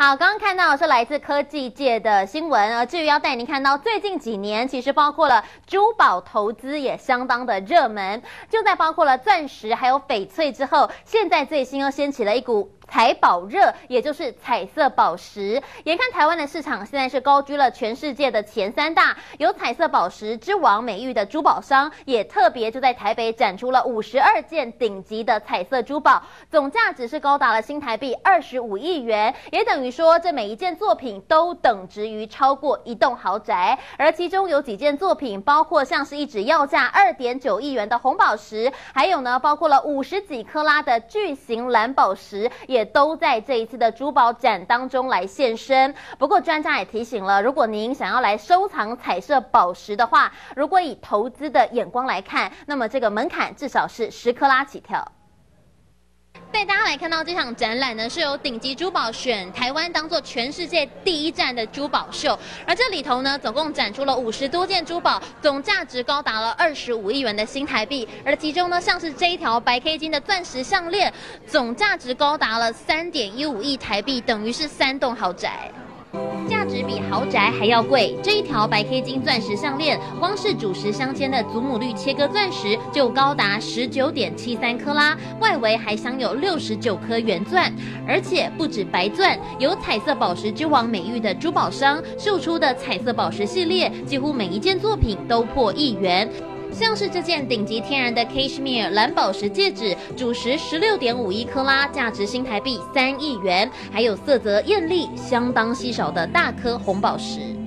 好，刚刚看到是来自科技界的新闻，啊至于要带您看到最近几年，其实包括了珠宝投资也相当的热门，就在包括了钻石还有翡翠之后，现在最新又掀起了一股。彩宝热，也就是彩色宝石。眼看台湾的市场现在是高居了全世界的前三大，有彩色宝石之王美誉的珠宝商，也特别就在台北展出了五十二件顶级的彩色珠宝，总价值是高达了新台币二十五亿元，也等于说这每一件作品都等值于超过一栋豪宅。而其中有几件作品，包括像是一只要价二点九亿元的红宝石，还有呢，包括了五十几克拉的巨型蓝宝石，也。也都在这一次的珠宝展当中来现身。不过专家也提醒了，如果您想要来收藏彩色宝石的话，如果以投资的眼光来看，那么这个门槛至少是十克拉起跳。带大家来看到这场展览呢，是由顶级珠宝选台湾当做全世界第一站的珠宝秀，而这里头呢，总共展出了五十多件珠宝，总价值高达了二十五亿元的新台币，而其中呢，像是这一条白 K 金的钻石项链，总价值高达了三点一五亿台币，等于是三栋豪宅。价值比豪宅还要贵，这一条白 K 金钻石项链，光是主石镶嵌的祖母绿切割钻石就高达十九点七三克拉，外围还镶有六十九颗圆钻，而且不止白钻，有彩色宝石之王美誉的珠宝商秀出的彩色宝石系列，几乎每一件作品都破亿元。像是这件顶级天然的 Cashmere 蓝宝石戒指，主石十六点五一克拉，价值新台币三亿元，还有色泽艳丽、相当稀少的大颗红宝石。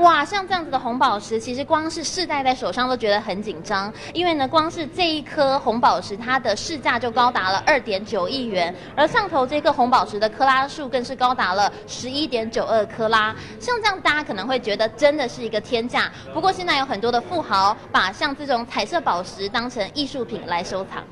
哇，像这样子的红宝石，其实光是试戴在手上都觉得很紧张，因为呢，光是这一颗红宝石，它的市价就高达了二点九亿元，而上头这颗红宝石的克拉数更是高达了十一点九二克拉。像这样，大家可能会觉得真的是一个天价。不过现在有很多的富豪把像这种彩色宝石当成艺术品来收藏。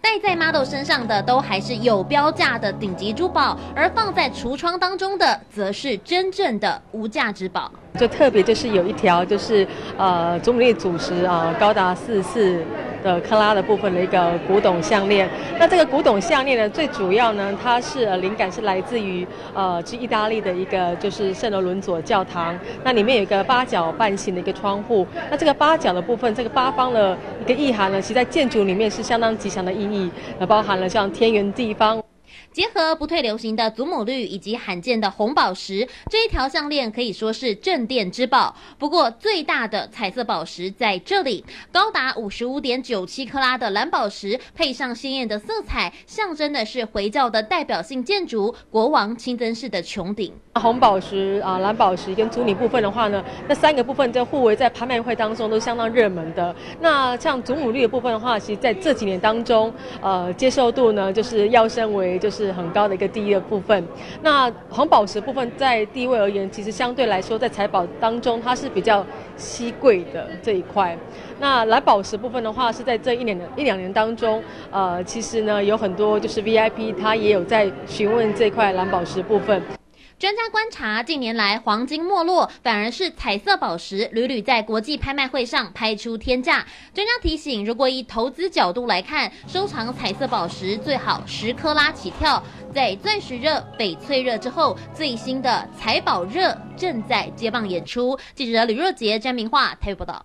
戴在 model 身上的都还是有标价的顶级珠宝，而放在橱窗当中的，则是真正的无价之宝。就特别就是有一条，就是呃祖母绿主石啊，高达四四的克拉的部分的一个古董项链。那这个古董项链呢，最主要呢，它是呃灵感是来自于呃是意大利的一个就是圣罗伦佐教堂。那里面有一个八角半形的一个窗户。那这个八角的部分，这个八方的一个意涵呢，其实在建筑里面是相当吉祥的意义，呃包含了像天圆地方。结合不退流行的祖母绿以及罕见的红宝石，这一条项链可以说是镇店之宝。不过最大的彩色宝石在这里，高达五十五点九七克拉的蓝宝石，配上鲜艳的色彩，象征的是回教的代表性建筑——国王清真寺的穹顶。红宝石啊，蓝宝石跟祖母绿部分的话呢，那三个部分在互为在拍卖会当中都相当热门的。那像祖母绿的部分的话，其实在这几年当中，呃，接受度呢就是要升为就是很高的一个第一的部分。那红宝石部分在地位而言，其实相对来说在财宝当中它是比较稀贵的这一块。那蓝宝石部分的话，是在这一年的一两年当中，呃，其实呢有很多就是 VIP 他也有在询问这块蓝宝石部分。专家观察，近年来黄金没落，反而是彩色宝石屡屡在国际拍卖会上拍出天价。专家提醒，如果以投资角度来看，收藏彩色宝石最好十克拉起跳。在钻石热、翡翠热之后，最新的彩宝热正在接棒演出。记者吕若杰、詹明化台北报道。